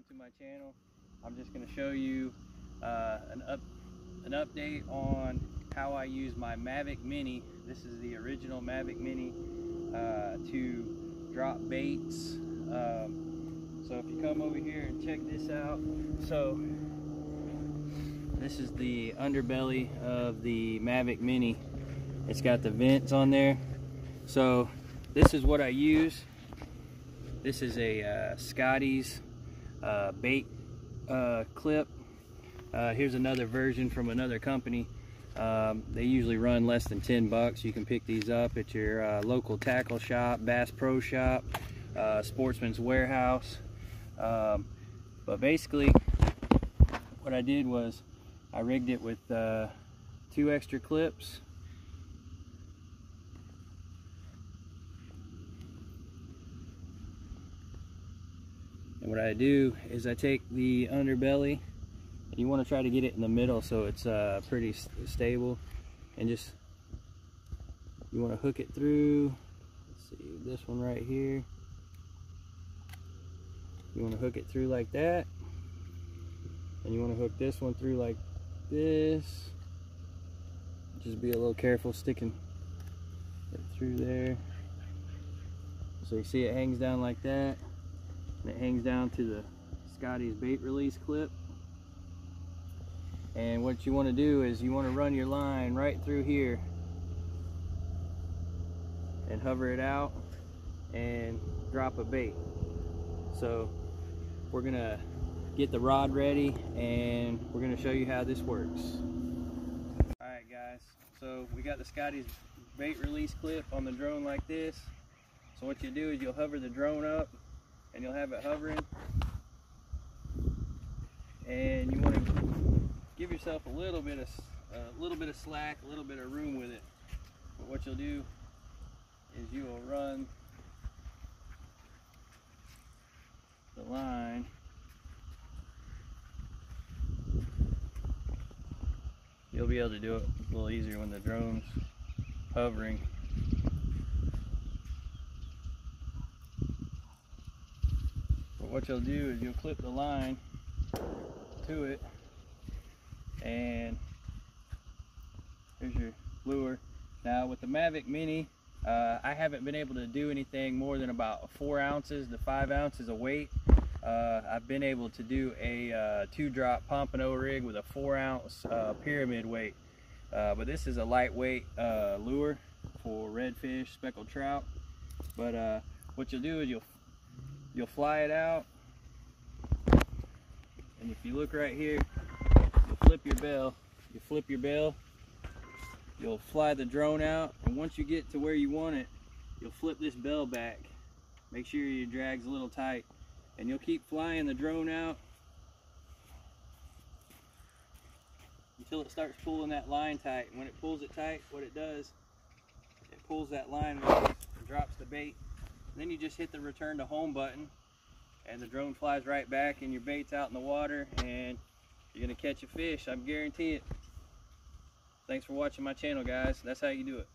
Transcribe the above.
welcome to my channel. I'm just going to show you uh, an up an update on how I use my Mavic Mini. This is the original Mavic Mini uh, to drop baits. Um, so if you come over here and check this out, so this is the underbelly of the Mavic Mini. It's got the vents on there. So this is what I use. This is a uh, Scotty's uh, bait uh, clip. Uh, here's another version from another company. Um, they usually run less than 10 bucks. You can pick these up at your uh, local tackle shop, Bass Pro Shop, uh, Sportsman's Warehouse. Um, but basically, what I did was I rigged it with two extra clips. What I do is I take the underbelly and you want to try to get it in the middle so it's uh, pretty stable and just you want to hook it through. Let's see this one right here. You want to hook it through like that and you want to hook this one through like this. Just be a little careful sticking it through there. So you see it hangs down like that it hangs down to the Scotty's bait release clip. And what you want to do is you want to run your line right through here and hover it out and drop a bait. So we're gonna get the rod ready and we're gonna show you how this works. All right guys. So we got the Scotty's bait release clip on the drone like this. So what you do is you'll hover the drone up and you'll have it hovering. And you want to give yourself a little bit of a little bit of slack a little bit of room with it. But what you'll do is you will run the line you'll be able to do it a little easier when the drone's hovering what you'll do is you'll clip the line to it and there's your lure. Now with the Mavic Mini, uh, I haven't been able to do anything more than about four ounces to five ounces of weight. Uh, I've been able to do a uh, two drop pompano rig with a four ounce uh, pyramid weight. Uh, but this is a lightweight uh, lure for redfish, speckled trout. But what you'll do is you'll you'll fly it out. And if you look right here you'll flip your bell. You flip your bell. You'll fly the drone out and once you get to where you want it you'll flip this bell back. Make sure your drag's a little tight and you'll keep flying the drone out until it starts pulling that line tight. When it pulls it tight what it does it pulls that line and drops the bait then you just hit the return to home button and the drone flies right back and your bait's out in the water and you're gonna catch a fish, I guarantee it. Thanks for watching my channel guys. That's how you do it.